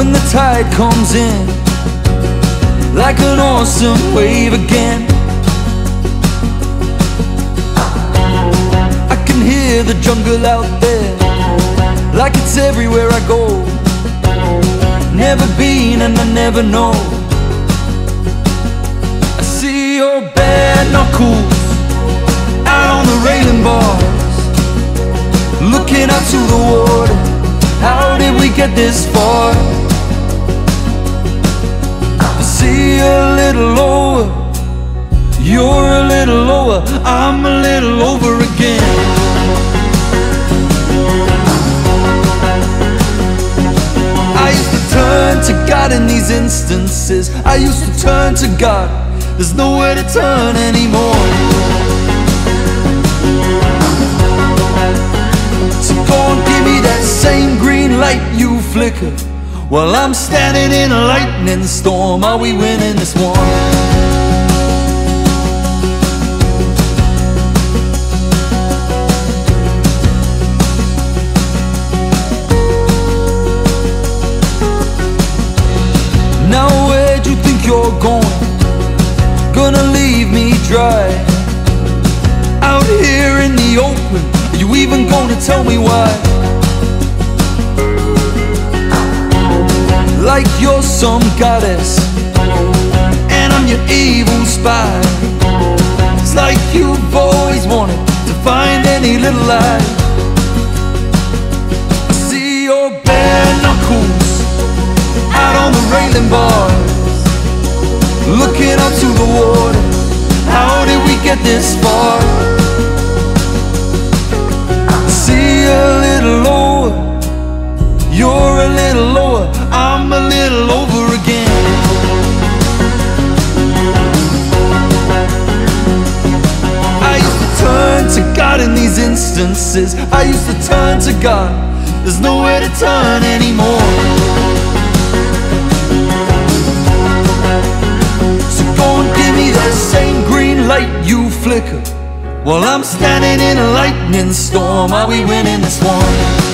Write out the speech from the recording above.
when the tide comes in like an awesome wave again. I can hear the jungle out there like it's everywhere I go. Never been and I never know. I see your bare knuckles out on the railing bars, looking out to the water. How did we get this far? I'm a little over again. I used to turn to God in these instances. I used to turn to God. There's nowhere to turn anymore. So go and give me that same green light you flicker. While I'm standing in a lightning storm, are we winning this one? Gonna leave me dry. Out here in the open Are you even gonna tell me why? Like you're some goddess And I'm your evil spy. It's like you've always wanted To find any little lie. I see your bare knuckles out on the railing bars Looking up to the water. How did we get this far? See a little lower. You're a little lower. I'm a little over again. I used to turn to God in these instances. I used to turn to God. There's nowhere to turn anymore flicker While I'm standing in a lightning storm Are we winning this one?